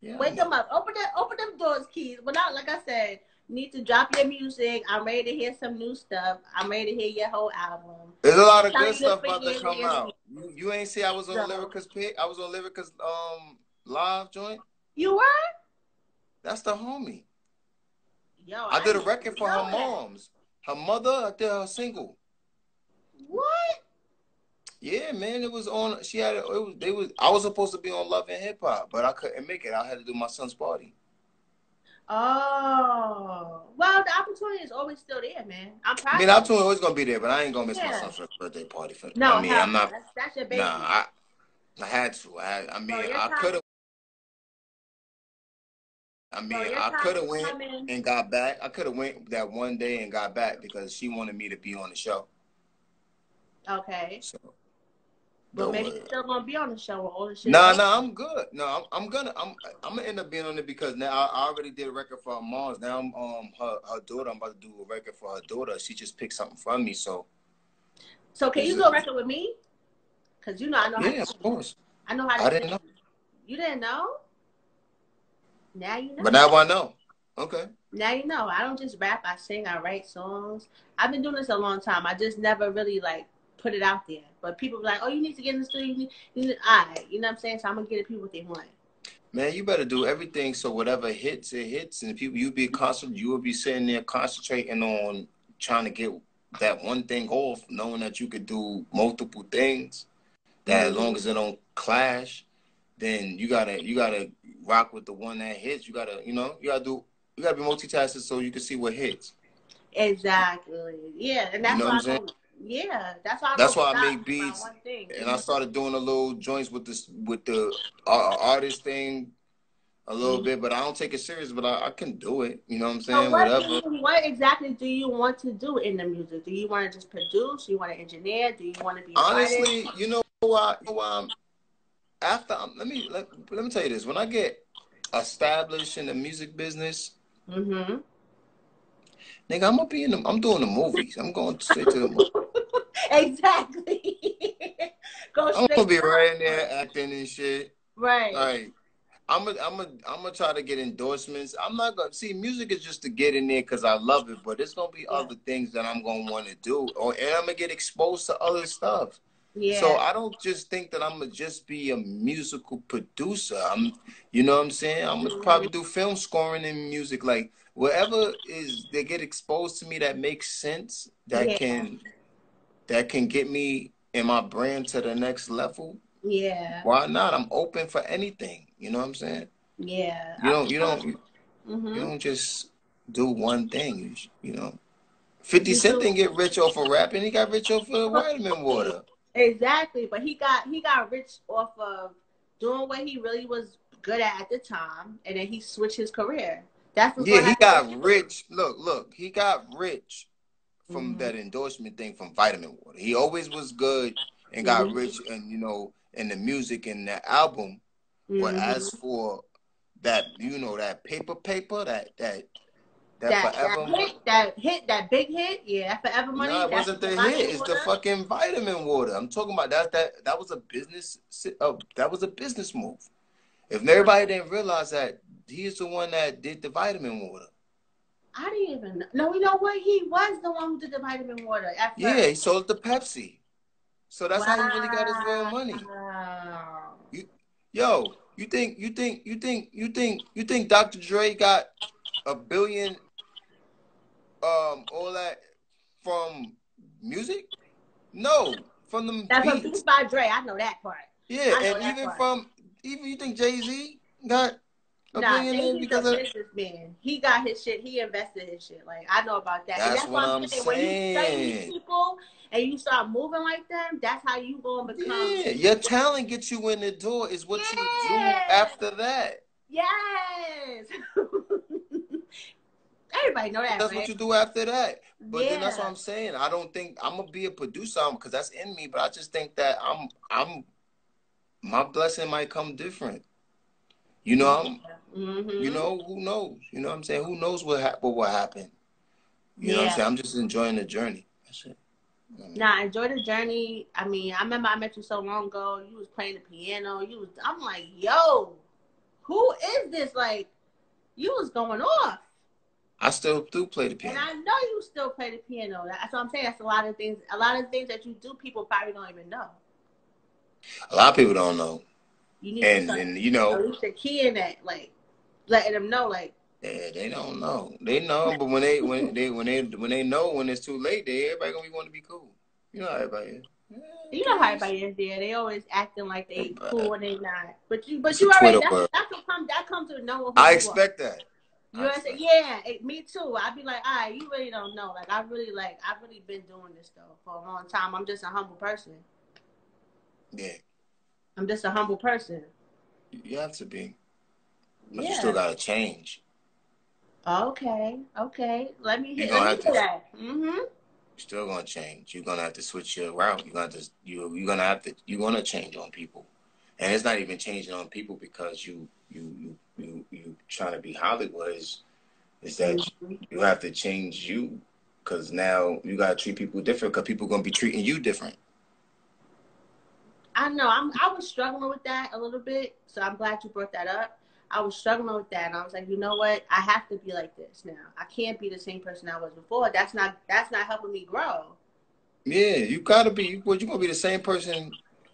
Yeah, Wake them up. Open that open them doors, keys. But not like I said, need to drop your music. I'm ready to hear some new stuff. I'm ready to hear your whole album. There's a lot of Tell good stuff about to come out. You, you ain't see I was on No. Lyrica's pick. I was on Lyrica's um live joint. You were? That's the homie. Yo, I did a record for her moms. Her mother, I did her single. What? Yeah, man, it was on. She had it. Was they was. I was supposed to be on Love and Hip Hop, but I couldn't make it. I had to do my son's party. Oh, well, the opportunity is always still there, man. I'm proud. I mean, I'm always gonna be there, but I ain't gonna miss my son's birthday party for. No, I mean, I'm not. That's, that's your baby. Nah, I, I had to. I, I mean, I could have. I mean, Bro, I could have went coming. and got back. I could have went that one day and got back because she wanted me to be on the show. Okay, So, but maybe you're still gonna be on the show with all the shit. Nah, over. nah, I'm good. No, I'm, I'm gonna, I'm, I'm gonna end up being on it because now I, I already did a record for her mom's. Now I'm, um, her, her daughter. I'm about to do a record for her daughter. She just picked something from me, so So can you do a record with me? Cause you know I know how. yeah, To, of course. I know how to. I didn't know. You didn't know? Now you know. But now I know. Okay. Now you know. I don't just rap. I sing. I write songs. I've been doing this a long time. I just never really like put it out there. But people be like, "Oh, you need to get in the studio." You need, you need, all right, you know what I'm saying? So I'm gonna get the people what they want. Man, you better do everything so whatever hits, it hits, and people you be constant, you will be sitting there concentrating on trying to get that one thing off, knowing that you could do multiple things. That as long as it don't clash, then you gotta you gotta rock with the one that hits. You gotta you know you gotta do you gotta be multitasking so you can see what hits. Exactly. Yeah, and that's know why I'm go, Yeah, that's why. I That's why I make beats. And I started doing a little joints with this with the uh, artist thing a little bit, but I don't take it serious. But I, I can do it. You know what I'm So saying? what, Whatever. you, what exactly do you want to do in the music? Do you want to just produce? Do you want to engineer? Do you want to be? Honestly, you know why? You know why I'm, after I'm, let me let, let me tell you this. When I get established in the music business, Mm-hmm. nigga, I'm gonna be in. The, I'm doing the movies. I'm going straight to the. movie. exactly. Go I'm gonna be right in there acting and shit. Right. Like, I'm gonna, I'm gonna, I'm gonna try to get endorsements. I'm not gonna see music is just to get in there because I love it, but it's gonna be Yeah. other things that I'm gonna want to do, or and I'm gonna get exposed to other stuff. Yeah. So I don't just think that I'm gonna just be a musical producer. I'm, you know what I'm saying? I'm gonna probably do film scoring and music, like whatever is they get exposed to me that makes sense, that Yeah. can, that can get me and my brand to the next level. yeah. Why not? I'm open for anything. You know what I'm saying? Yeah. You don't, you don't, you, hmm you don't just do one thing. You, you know, Fifty Cent didn't get rich off of rapping. He got rich off of vitamin water. Exactly, but he got he got rich off of doing what he really was good at at the time, and then he switched his career. That's Yeah, he got rich. Look, look, he got rich from Mhm. that endorsement thing from Vitamin Water. He always was good and got Mhm. rich, and you know, in the music and the album. But Mhm. as for that, you know, that paper, paper, that that that, that, forever. that hit, that hit, that big hit, yeah, forever money. no, it wasn't the hit. It's the fucking vitamin water. I'm talking about that. That that was a business. Uh, that was a business move. If everybody didn't realize that, he's the one that did the vitamin water. I didn't even know. No, you know what? He was the one who did the vitamin water. Yeah, he sold the Pepsi. So that's how he really got his real money. Wow. Yo, you think you think you think you think you think Dr. Dre got a billion um all that from music? No, from the That's from beats. Beats by Dre. I know that part. Yeah, and even part. from even you think Jay Z got a Nah, Jay-Z's a because of businessman. He got his shit. He invested his shit. Like I know about that. and That's that's what why I'm I'm saying. When you study people and you start moving like them, that's how you gonna become. yeah, your talent gets you in the door is what you do after that. Yes. Everybody know that, That's man. what you do after that. But then that's what I'm saying. I don't think I'm gonna be a producer because that's in me. But I just think that I'm I'm my blessing might come different. You know, I'm Mhm. you know who knows. You know what I'm saying. Who knows what hap- what will happen. You know what I'm saying. I'm just enjoying the journey. That's it. Nah, enjoy the journey. I mean, I remember I met you so long ago. You was playing the piano. You was. I'm like, yo, who is this? Like, you was going off. I still do play the piano. And. I know you still play the piano. That's what I'm saying. That's a lot of things. A lot of things that you do, people probably don't even know. A lot of people don't know, You need and to and you know at least a key in that, like letting them know, like Yeah, they don't know. They know, but when they when they when they when they know when it's too late, they everybody gonna be want to be cool. You know how everybody is. you know how everybody is there. They always acting like they But- cool when they not. But you, but you already Twitter that's, world. that's what come that comes to knowing who I expect that. You know what I'm saying? Yeah, it, me too. I'd be like, all right, you really don't know. Like I really like I've really been doing this though for a long time. I'm just a humble person. Yeah, I'm just a humble person. you have to be, but yeah. you still gotta change. Okay, okay. Let me hear, let me to- that. Mm-hmm. You're still gonna change. You're gonna have to switch your route. You're gonna have to you you're gonna have to you're gonna change on people, and it's not even changing on people because you you you you you trying to be Hollywood. Is is that mm-hmm. you have to change you because now you gotta treat people different because people gonna be treating you different. I know. I'm. I was struggling with that a little bit, so I'm glad you brought that up. I was struggling with that, and I was like, you know what? I have to be like this now. I can't be the same person I was before. That's not. That's not helping me grow. Yeah, you gotta be. Well, you're gonna be the same person.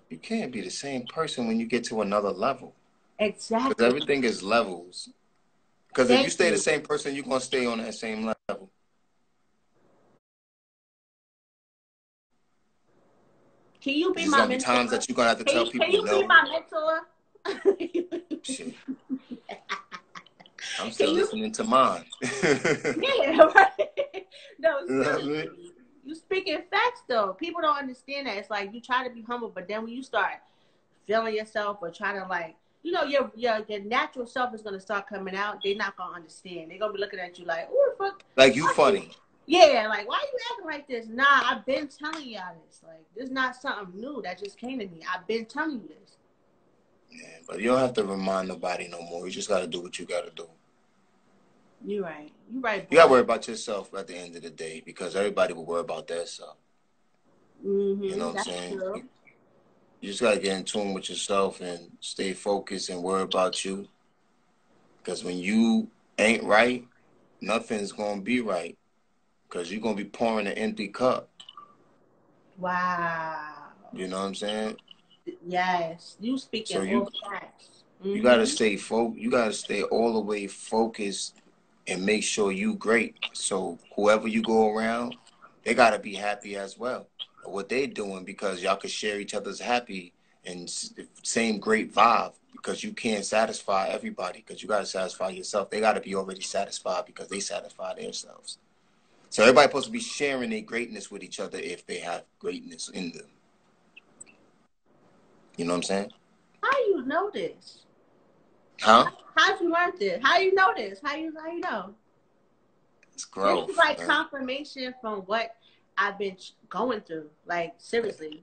You can't be the same person when you get to another level. Exactly. Because everything is levels. Because if you stay you. the same person, you're gonna stay on that same level. Can you be There's my mentor? times that you're gonna have to can, tell you, people can you no. be my mentor? I'm still you- listening to mine. yeah, right. No, You know what seriously. mean? you speaking facts though. People don't understand that. It's like you try to be humble, but then when you start feeling yourself or trying to like, you know, your your your natural self is gonna start coming out. They're not gonna understand. They're gonna be looking at you like, oh fuck, like you funny. yeah, like why you acting like this? Nah, I've been telling y'all this. Like this is not something new that just came to me. I've been telling you this. Yeah, but you don't have to remind nobody no more. You just gotta do what you gotta do. You right. You right. You gotta worry about yourself at the end of the day because everybody will worry about their self. Mm-hmm. You know what I'm saying? true. You just gotta get in tune with yourself and stay focused and worry about you. Because when you ain't right, nothing's gonna be right. Because you're gonna be pouring an empty cup. Wow. You know what I'm saying? Yes, you speaking So you- facts. You gotta mm-hmm. stay fo- You gotta stay all the way focused and make sure you great. So whoever you go around, they gotta be happy as well. At What they doing because y'all could share each other's happy and same great vibe. Because you can't satisfy everybody. Because you gotta satisfy yourself. They gotta be already satisfied because they satisfy themselves. So everybody supposed to be sharing their greatness with each other if they have greatness in them. You know what I'm saying? How you know this? Huh? How'd you learn this? How you know this? How you how you know? It's growth. this is like man. confirmation from what I've been going through. Like seriously,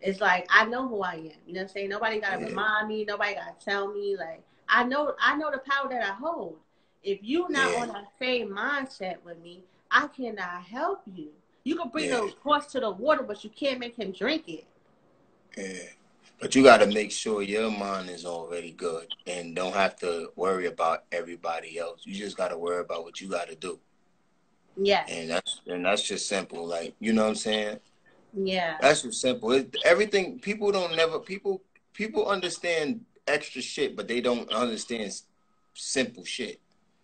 it's like I know who I am. You know what I'm saying? Nobody gotta Yeah. remind me. Nobody gotta tell me. Like I know I know the power that I hold. If you not Yeah. on that same mindset with me, I cannot help you. You can bring Yeah. the horse to the water, but you can't make him drink it. Yeah. But you got to make sure your mind is already good and don't have to worry about everybody else. You just got to worry about what you got to do. Yes. And that's and that's just simple. Like, you know what I'm saying? Yeah. That's just simple. It, everything people don't never people people understand extra shit, but they don't understand simple shit.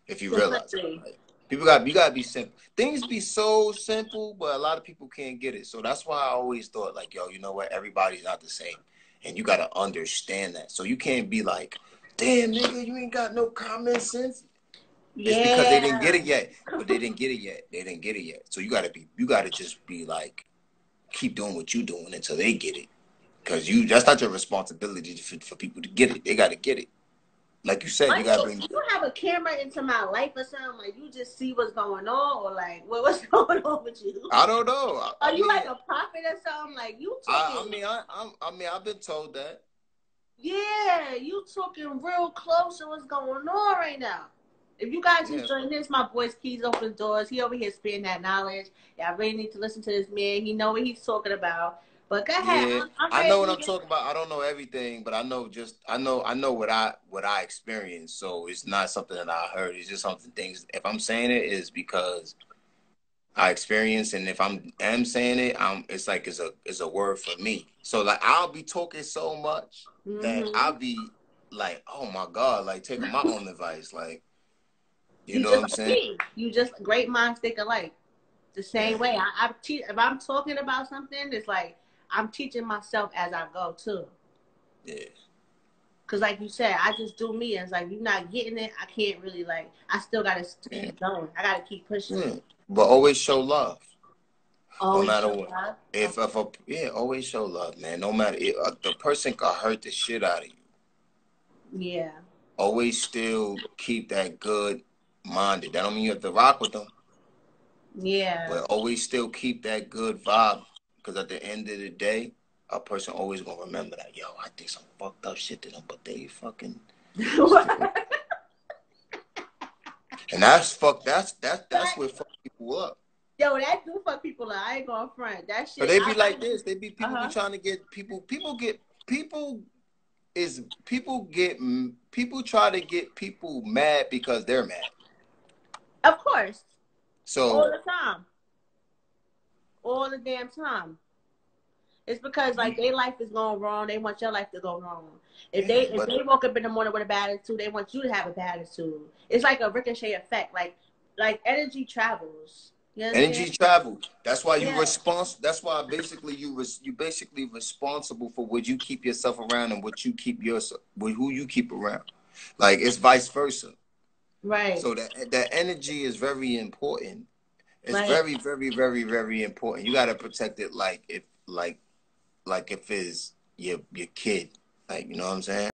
If you realize it. Like, people got you got to be simple. Things be so simple, but a lot of people can't get it. So that's why I always thought like, yo, you know what? Everybody's not the same, and you got to understand that. So you can't be like, damn nigga, you ain't got no common sense. It's because they didn't get it yet. But they didn't get it yet. They didn't get it yet. So you gotta be you gotta just be like keep doing what you're doing until they get it. Cause you that's not your responsibility for, for people to get it. They gotta get it. Like you said, you gotta you, bring you have a camera into my life or something? Like you just see what's going on, or like what, what's going on with you? I don't know. I, I Are you mean, like a prophet or something? Like you I, talking? I mean I I'm, I mean I've been told that. yeah, you talking real close to what's going on right now. If you guys Yeah. enjoying this, my boy's keys open doors. He over here spitting that knowledge. Y'all really need to listen to this man. He know what he's talking about. But go ahead. Yeah, I'm, I'm I know what I'm to- talking about. I don't know everything, but I know just I know I know what I what I experienced. So it's not something that I heard. It's just something things. If I'm saying it, is because I experienced, and if I'm am saying it, I'm it's like it's a it's a word for me. So like I'll be talking so much that Mhm. I'll be like, oh my god, like taking my own advice, like you, know what I'm saying? me. You just great minds think alike. The same way. I, I te- if I'm talking about something, it's like I'm teaching myself as I go too. Yeah, Cause like you said, I just do me. And It's like you're not getting it. I can't really like. I still gotta keep going. I gotta keep pushing. Yeah. but always show love. Always matter show what. love. If if a yeah, always show love, man. No matter if, uh, the person could hurt the shit out of you. Yeah. always still keep that good minded. That don't mean you have to rock with them, Yeah. but always still keep that good vibe. Because at the end of the day, a person always gonna remember that. Yo, I did some fucked up shit to them, but they fucking and that's fuck. That's that's that's what fuck people up. Yo, that do fuck people up. I ain't gonna front. That shit. But they be I- like this. They be people Uh-huh. be trying to get people. People get people is people get people try to get people mad because they're mad. Of course. So all the time. All the damn time. It's because like their life is going wrong. They want your life to go wrong. If they if they woke up in the morning with a bad attitude, they want you to have a bad attitude. It's like a ricochet effect. Like like energy travels. You know Energy travel. That's why you Yeah. respons- That's why basically you res- you basically responsible for what you keep yourself around and what you keep yourself with who you keep around. Like it's vice versa. Right. So that that energy is very important. It's Right. very very very very important. You got to protect it like if like like if it's your your kid. Like you know what I'm saying.